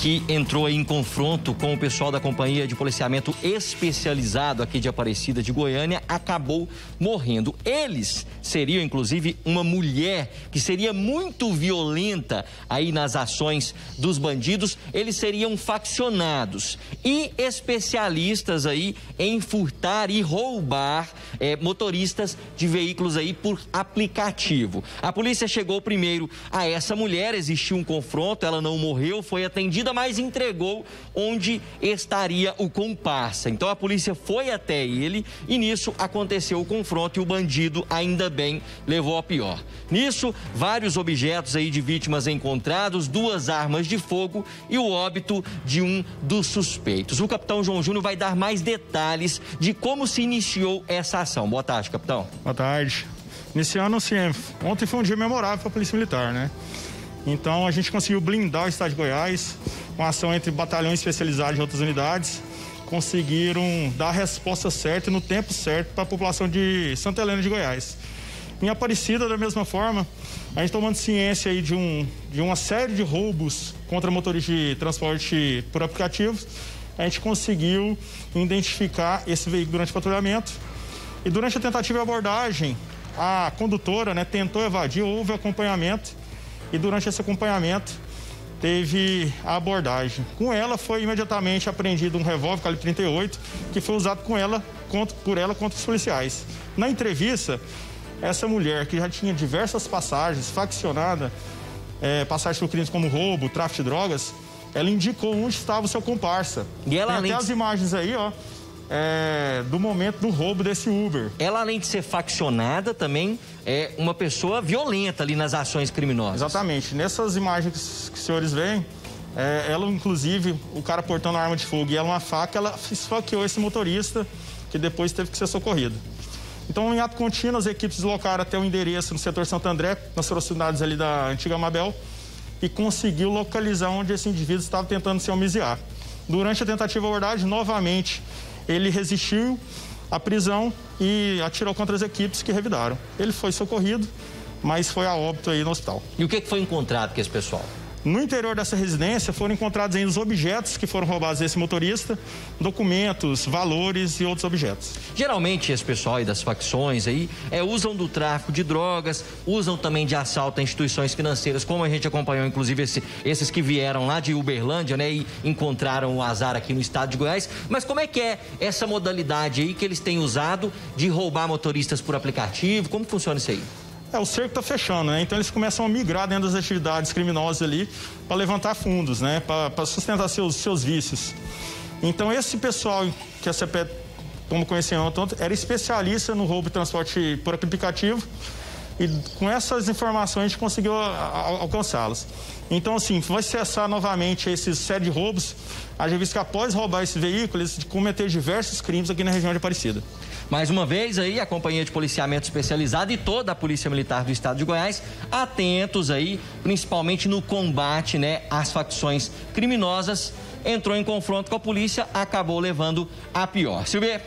que entrou em confronto com o pessoal da Companhia de Policiamento Especializado aqui de Aparecida de Goiânia, acabou morrendo. Eles seriam, inclusive, uma mulher que seria muito violenta aí nas ações dos bandidos. Eles seriam faccionados e especialistas aí em furtar e roubar é, motoristas de veículos aí por aplicativo. A polícia chegou primeiro a essa mulher, existiu um confronto, ela não morreu, foi atendida, mas entregou onde estaria o comparsa. Então a polícia foi até ele e nisso aconteceu o confronto e o bandido, ainda bem, levou a pior. Nisso, vários objetos aí de vítimas encontrados, duas armas de fogo e o óbito de um dos suspeitos. O capitão João Júnior vai dar mais detalhes de como se iniciou essa Boa tarde, capitão. Boa tarde. Iniciando, sim, ontem foi um dia memorável para a Polícia Militar, né? Então a gente conseguiu blindar o estado de Goiás, uma ação entre batalhões especializados e outras unidades, conseguiram dar a resposta certa e no tempo certo para a população de Santa Helena de Goiás. Em Aparecida, da mesma forma, a gente tomando ciência aí de, um, de uma série de roubos contra motoristas de transporte por aplicativos, a gente conseguiu identificar esse veículo durante o patrulhamento. E durante a tentativa de abordagem, a condutora né, tentou evadir, houve acompanhamento e durante esse acompanhamento teve a abordagem. Com ela foi imediatamente apreendido um revólver calibre 38 que foi usado com ela, contra, por ela contra os policiais. Na entrevista, essa mulher que já tinha diversas passagens faccionada, é, passagens por crimes como roubo, tráfico de drogas, ela indicou onde estava o seu comparsa. E ela, Tem até as imagens aí, ó, é, do momento do roubo desse Uber. Ela, além de ser faccionada, também é uma pessoa violenta ali nas ações criminosas. Exatamente. Nessas imagens que os senhores veem, é, ela, inclusive, o cara portando uma arma de fogo e ela uma faca, ela esfaqueou esse motorista, que depois teve que ser socorrido. Então, em ato contínuo, as equipes deslocaram até o endereço no setor Santo André, nas proximidades ali da antiga Mabel, e conseguiu localizar onde esse indivíduo estava tentando se homiziar. Durante a tentativa de abordagem, novamente, ele resistiu à prisão e atirou contra as equipes que revidaram. Ele foi socorrido, mas foi a óbito aí no hospital. E o que, que foi encontrado com esse pessoal? No interior dessa residência foram encontrados ainda os objetos que foram roubados desse motorista, documentos, valores e outros objetos. Geralmente esse pessoal aí das facções aí é, usam do tráfico de drogas, usam também de assalto a instituições financeiras, como a gente acompanhou, inclusive, esse- esses que vieram lá de Uberlândia, né, e encontraram o azar aqui no estado de Goiás. Mas como é que é essa modalidade aí que eles têm usado de roubar motoristas por aplicativo? Como funciona isso aí? É, o cerco está fechando, né? Então eles começam a migrar dentro das atividades criminosas ali para levantar fundos, né? Para sustentar seus, seus vícios. Então esse pessoal que a CPE, como conheciam tanto, era especialista no roubo e transporte por aplicativo e com essas informações a gente conseguiu alcançá-los. Então, assim, vai cessar novamente esses série de roubos. A que após roubar esse veículo, eles cometeram diversos crimes aqui na região de Aparecida. Mais uma vez aí, a Companhia de Policiamento Especializado e toda a Polícia Militar do Estado de Goiás atentos aí, principalmente no combate, né, às facções criminosas. Entrou em confronto com a polícia, acabou levando a pior. Silvia.